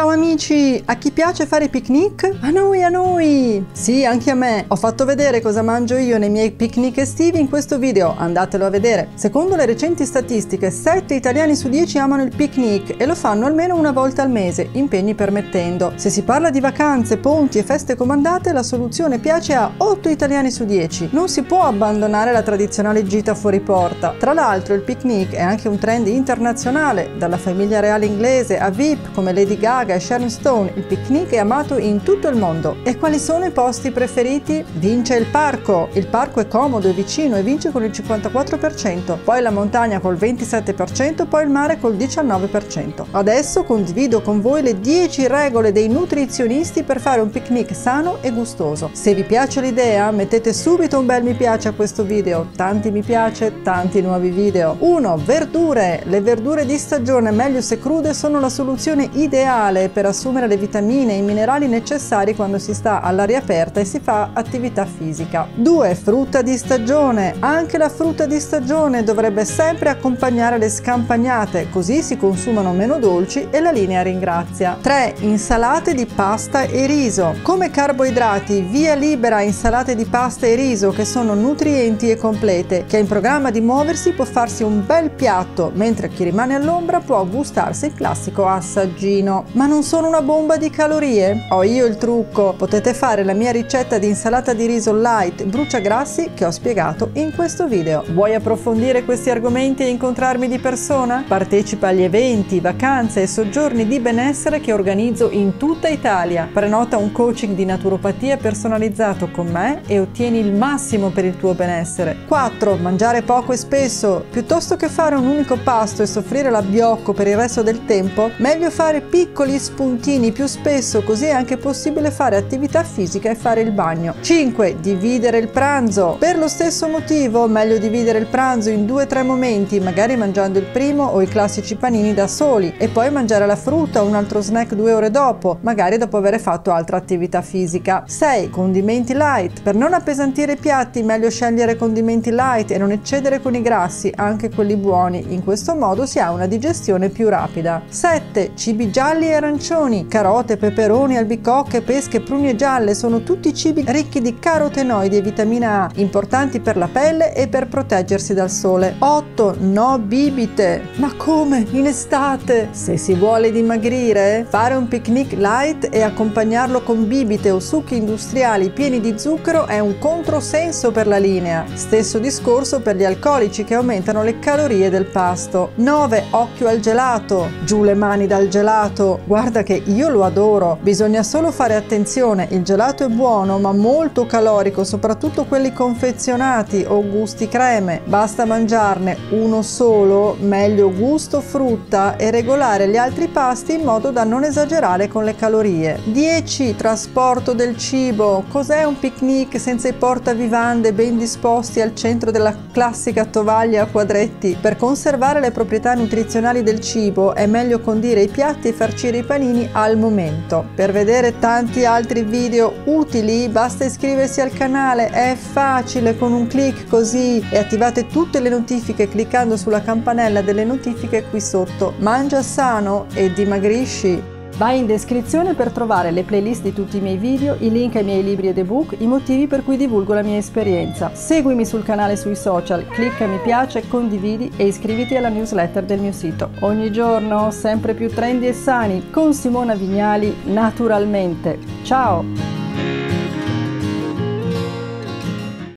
Ciao amici, a chi piace fare picnic? A noi, a noi! Sì, anche a me. Ho fatto vedere cosa mangio io nei miei picnic estivi in questo video, andatelo a vedere. Secondo le recenti statistiche, 7 italiani su 10 amano il picnic e lo fanno almeno una volta al mese, impegni permettendo. Se si parla di vacanze, ponti e feste comandate, la soluzione piace a 8 italiani su 10. Non si può abbandonare la tradizionale gita fuori porta. Tra l'altro il picnic è anche un trend internazionale, dalla famiglia reale inglese a VIP come Lady Gaga Gaga e Sharon Stone, il picnic è amato in tutto il mondo. E quali sono i posti preferiti? Vince il parco. Il parco è comodo e vicino e vince con il 54%, poi la montagna col 27%, poi il mare col 19%. Adesso condivido con voi le 10 regole dei nutrizionisti per fare un picnic sano e gustoso. Se vi piace l'idea, mettete subito un bel mi piace a questo video. Tanti mi piace, tanti nuovi video. 1. Verdure. Le verdure di stagione, meglio se crude, sono la soluzione ideale ideale per assumere le vitamine e i minerali necessari quando si sta all'aria aperta e si fa attività fisica. 2. Frutta di stagione. Anche la frutta di stagione dovrebbe sempre accompagnare le scampagnate, così si consumano meno dolci e la linea ringrazia. 3. Insalate di pasta e riso. Come carboidrati, via libera insalate di pasta e riso che sono nutrienti e complete. Chi è in programma di muoversi può farsi un bel piatto, mentre chi rimane all'ombra può gustarsi il classico assaggino. Ma non sono una bomba di calorie? Ho io il trucco. Potete fare la mia ricetta di insalata di riso light bruciagrassi che ho spiegato in questo video. Vuoi approfondire questi argomenti e incontrarmi di persona? Partecipa agli eventi, vacanze e soggiorni di benessere che organizzo in tutta Italia. Prenota un coaching di naturopatia personalizzato con me e ottieni il massimo per il tuo benessere. 4. Mangiare poco e spesso. Piuttosto che fare un unico pasto e soffrire l'abbiocco per il resto del tempo, meglio fare piccoli spuntini più spesso così è anche possibile fare attività fisica e fare il bagno. 5. Dividere il pranzo. Per lo stesso motivo meglio dividere il pranzo in 2-3 momenti, magari mangiando il primo o i classici panini da soli e poi mangiare la frutta o un altro snack due ore dopo, magari dopo aver fatto altra attività fisica. 6. Condimenti light. Per non appesantire i piatti meglio scegliere condimenti light e non eccedere con i grassi, anche quelli buoni. In questo modo si ha una digestione più rapida. 7. Cibi gialli e arancioni, carote, peperoni, albicocche, pesche, prugne gialle sono tutti cibi ricchi di carotenoidi e vitamina A, importanti per la pelle e per proteggersi dal sole. 8. No bibite. Ma come? In estate? Se si vuole dimagrire, fare un picnic light e accompagnarlo con bibite o succhi industriali pieni di zucchero è un controsenso per la linea. Stesso discorso per gli alcolici che aumentano le calorie del pasto. 9. Occhio al gelato. Giù le mani dal gelato guarda che io lo adoro, bisogna solo fare attenzione, il gelato è buono ma molto calorico, soprattutto quelli confezionati o gusti creme, basta mangiarne uno solo, meglio gusto frutta e regolare gli altri pasti in modo da non esagerare con le calorie. 10. Trasporto del cibo, cos'è un picnic senza i portavivande ben disposti al centro della classica tovaglia a quadretti? Per conservare le proprietà nutrizionali del cibo è meglio condire i piatti e farci uscire i panini al momento. Per vedere tanti altri video utili basta iscriversi al canale, è facile con un clic così e attivate tutte le notifiche cliccando sulla campanella delle notifiche qui sotto. Mangia sano e dimagrisci! Vai in descrizione per trovare le playlist di tutti i miei video, i link ai miei libri ed ebook, i motivi per cui divulgo la mia esperienza. Seguimi sul canale sui social, clicca mi piace, condividi e iscriviti alla newsletter del mio sito. Ogni giorno sempre più trendy e sani con Simona Vignali naturalmente. Ciao!